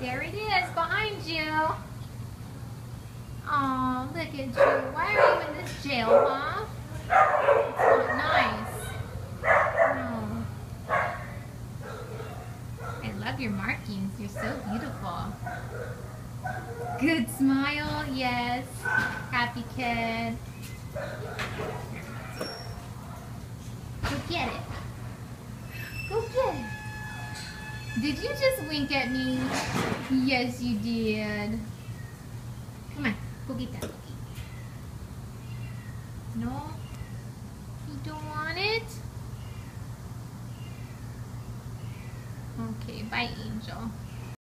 There it is behind you. Oh, look at you. Why are you in this jail, huh? It's not nice. Oh. I love your markings. You're so beautiful. Good smile, yes. Happy kid. Go get it. Did you just wink at me? Yes, you did. Come on, go get that cookie. No? You don't want it? Okay, bye, Angel.